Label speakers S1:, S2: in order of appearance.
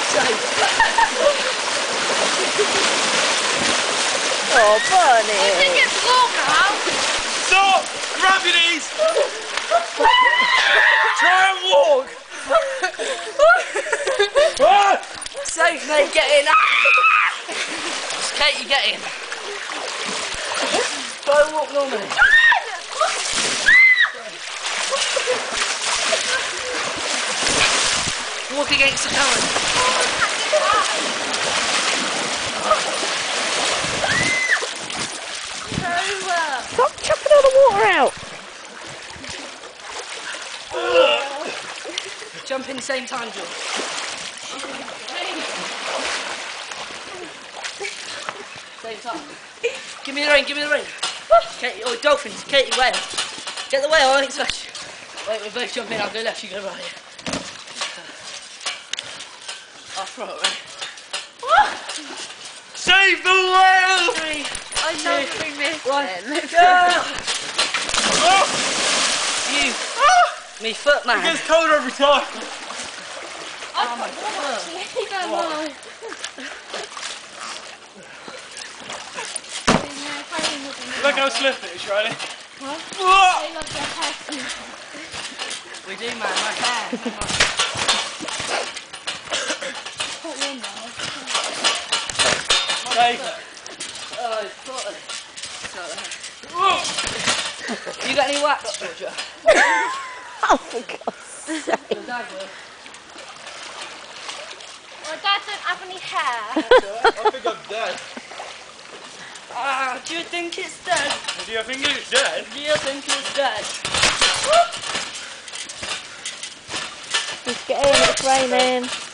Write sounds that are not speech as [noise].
S1: outside.
S2: oh, Bernie. You think it's warm now?
S3: Stop! Grab your knees! Try and walk!
S4: Safe, mate, get in. Kate, you get in. Don't walk normally. Walk against the current.
S1: Stop chucking all the water out.
S4: Jump in the same time, George. Same time. Give me the ring, give me the ring. Katie, oh, dolphins, Katie, whale. Get the whale, I think so. Wait, we both jump in, I'll go left, you go right. I'll throw it.
S3: Save the whale!
S4: Three,
S2: I know we missed
S4: one,
S2: it.
S4: go!
S3: Oh,
S4: You,
S3: ah,
S4: me foot man.
S3: it gets colder every time.
S4: Oh my god.
S3: Look how slippy it is, Riley.
S2: They love their passion.
S4: We do, man, my hair. [laughs]
S3: Save.
S4: Oh, it's. You got any wax, Georgia? [laughs]
S1: Oh, for God's sake.
S4: Your dad will.
S2: My dad don't have any hair. [laughs]
S3: I think I'm dead.
S4: Ah, do you think it's dead?
S3: Do you think it's dead?
S4: Do you think it's dead?
S1: Just get in, it's raining.